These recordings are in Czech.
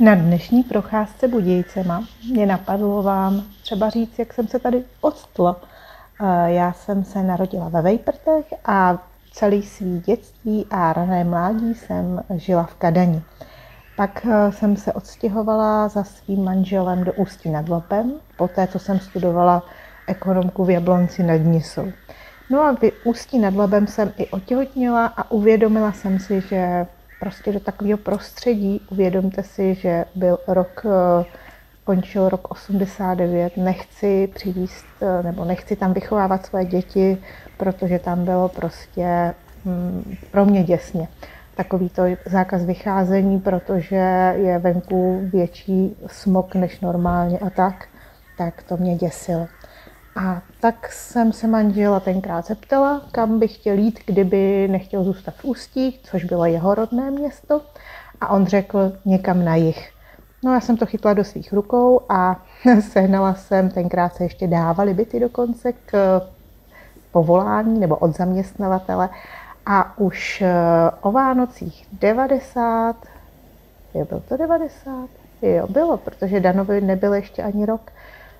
Na dnešní procházce Budějcema mě napadlo vám třeba říct, jak jsem se tady odstla. Eh, já jsem se narodila ve Vejprtech a celý svý dětství a rané mládí jsem žila v Kadani. Pak eh, jsem se odstěhovala za svým manželem do Ústí nad Labem, poté co jsem studovala ekonomku v Jablonci nad Nisou. No a v Ústí nad Labem jsem i otěhotněla a uvědomila jsem si, že prostě do takového prostředí, uvědomte si, že byl rok, eh, končil rok 89, nechci přivíst, eh, nebo nechci tam vychovávat své děti, protože tam bylo prostě hm, pro mě děsně. Takový to zákaz vycházení, protože je venku větší smog než normálně a tak, tak to mě děsilo. A tak jsem se manžela tenkrát zeptala, kam by chtěl jít, kdyby nechtěl zůstat v Ústí, což bylo jeho rodné město. A on řekl někam na jih. No já jsem to chytla do svých rukou a sehnala jsem, tenkrát se ještě dávali byty dokonce k povolání nebo od zaměstnavatele. A už eh, o Vánocích 90, jo, byl to 90? Jo, bylo, protože Danovi nebyl ještě ani rok,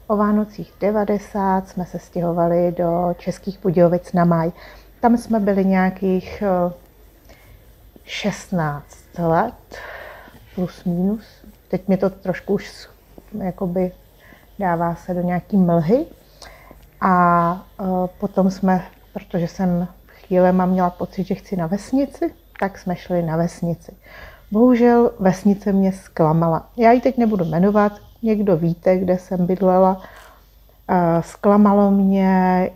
o Vánocích 90 jsme se stěhovali do Českých Budějovic na maj. Tam jsme byli nějakých 16 eh, let, plus minus. Teď mi to trošku už jakoby dává se do nějaký mlhy. A eh, potom jsme, protože jsem chvílema měla pocit, že chci na vesnici, tak jsme šli na vesnici. Bohužel vesnice mě zklamala. Já ji teď nebudu jmenovat, někdo víte, kde jsem bydlela. Zklamalo mě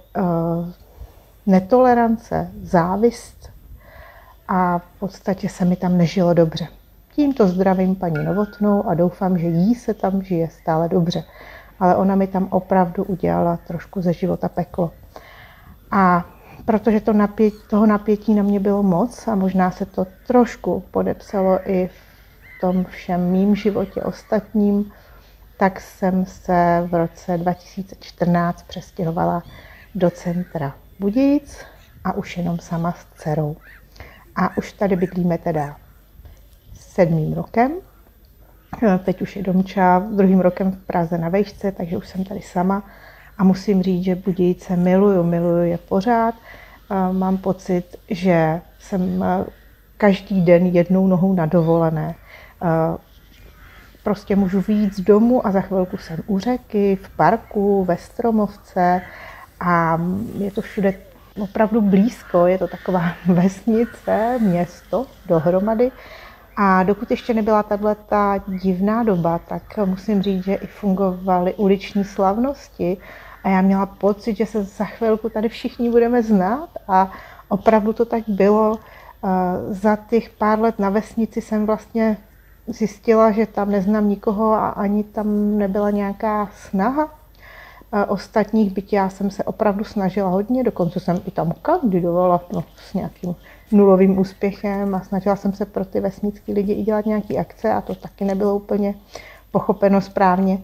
netolerance, závist a v podstatě se mi tam nežilo dobře. Tímto zdravím paní Novotnou a doufám, že jí se tam žije stále dobře. Ale ona mi tam opravdu udělala trošku ze života peklo. A protože to napětí, toho napětí na mě bylo moc a možná se to trošku podepsalo i v tom všem mým životě ostatním, tak jsem se v roce 2014 přestěhovala do centra Budějic a už jenom sama s dcerou. A už tady bydlíme teda sedmým rokem. Teď už je domča druhým rokem v Praze na vejšce, takže už jsem tady sama. A musím říct, že Budějice miluju, miluju je pořád. Mám pocit, že jsem každý den jednou nohou na dovolené prostě můžu vyjít z domu a za chvilku jsem u řeky, v parku, ve stromovce a je to všude opravdu blízko, je to taková vesnice, město dohromady. A dokud ještě nebyla tahle ta divná doba, tak musím říct, že i fungovaly uliční slavnosti a já měla pocit, že se za chvilku tady všichni budeme znát a opravdu to tak bylo. Za těch pár let na vesnici jsem vlastně zjistila, že tam neznám nikoho a ani tam nebyla nějaká snaha ostatních, byť já jsem se opravdu snažila hodně, dokonce jsem i tam kandidovala no, s nějakým nulovým úspěchem a snažila jsem se pro ty vesnické lidi i dělat nějaké akce a to taky nebylo úplně pochopeno správně.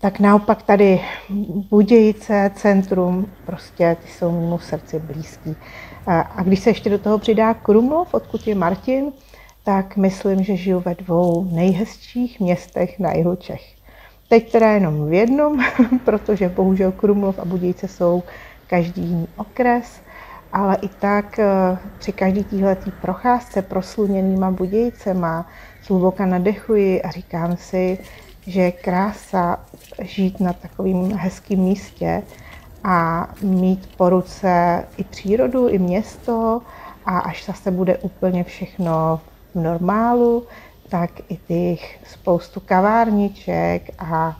Tak naopak tady Budějice, centrum, prostě ty jsou mému srdci blízký. A když se ještě do toho přidá Krumlov, odkud je Martin, tak myslím, že žiju ve dvou nejhezčích městech na jihu Čech. Teď teda jenom v jednom, protože bohužel Krumlov a Budějce jsou každý jiný okres, ale i tak eh, při každý této procházce prosluněnýma Budějcema zhluboka nadechuji a říkám si, že je krása žít na takovém hezkém místě a mít po ruce i přírodu, i město a až zase bude úplně všechno normálu, tak i těch spoustu kavárniček a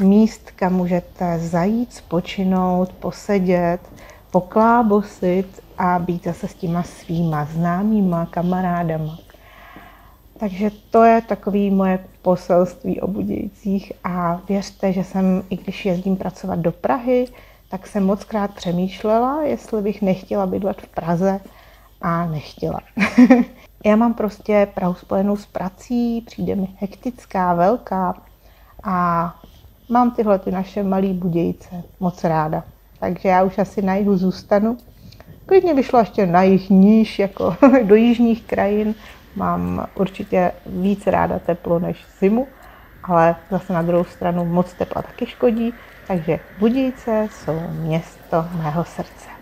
míst, kam můžete zajít, spočinout, posedět, poklábosit a být zase s těma svýma známýma kamarádama. Takže to je takový moje poselství o Budějcích a věřte, že jsem, i když jezdím pracovat do Prahy, tak jsem moc krát přemýšlela, jestli bych nechtěla bydlet v Praze a nechtěla. Já mám prostě Prahu spojenou s prací, přijde mi hektická, velká a mám tyhle ty naše malé budějce moc ráda. Takže já už asi na jihu zůstanu. Klidně vyšlo ještě na jich níž, jako do jižních krajin, Mám určitě víc ráda teplo než zimu, ale zase na druhou stranu moc tepla taky škodí, takže Budějice jsou město mého srdce.